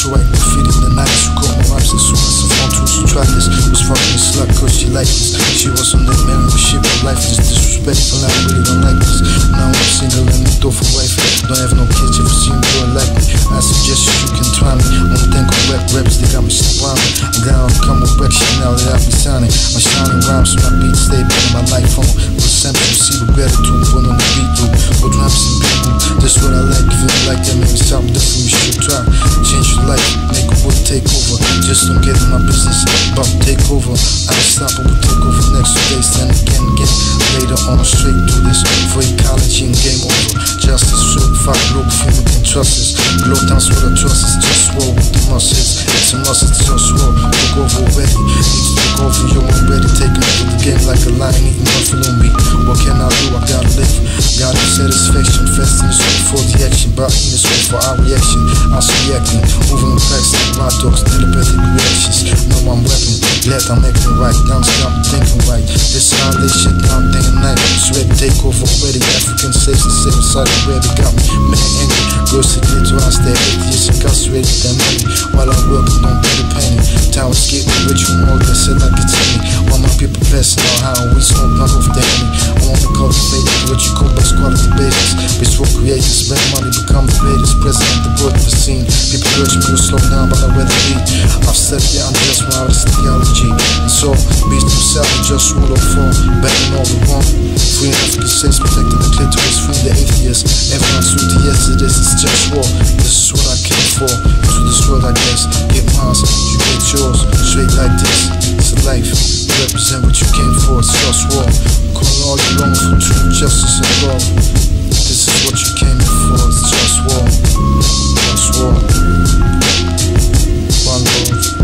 Retroactive feeding the nights You caught my rhymes as soon as I found tools to try this Was fucking a slut cause she liked this She was on that married shit but life is disrespectful. I really don't like this. Now I'm single and the door for wife. Don't have no kids if seen see girl like me. I suggest you can try me. Only thing on rap raps they got me surrounded. I'm got on come with back shit now that I've been signing. My shining rhymes my beats they been my life on. For sample you see the too. One on the beat through With rhymes and people That's what I like. If you like that maybe something different you should try take over. Just don't get in my business, about take over. I we'll take over next day, stand again, again. Later on, straight through this. For ecology and game over. Justice, certified global human can trust us. Glow dance with a trust is just roll with the muscles. It's a it's just roll. Took over already. Need to take over, yo, I'm ready. Taking over the game like a lion eating buffalo meat. What can I do? I gotta live. Gotta satisfaction, fasting is wait for the action. Biting is wait for our reaction. I'm reacting, moving fast like my dogs, telepathic reactions. No, I'm rapping, glad I'm acting right. Down, stop thinking right. This how they shit down day and night. Ready, take over already. African states the same side they got me. Man, angry. Girls to get to us, they're atheists, incarcerated, them money. While I'm working on better penny. Town skate with ritual more than said like it's me. People passing out how we smoke none of the enemy. I want to cultivate what you call best quality babies. Bitch, what creators, spend money, become the greatest. President, the world the scene. People urge me to slow down, but I'd rather be. I've said, yeah, I'm just my artist theology. And so, beast himself, just rule of four. Betting all we want. Free enough African states, protecting the clitoris, free the atheists. Everyone's with the yes, it is, it's just war. This is what I came for. To this world, I guess. Get mine, you get yours. Straight like this life Represent what you came for, it's just war. Call all you long for truth, justice and love This is what you came for, it's just war. Just war. One love.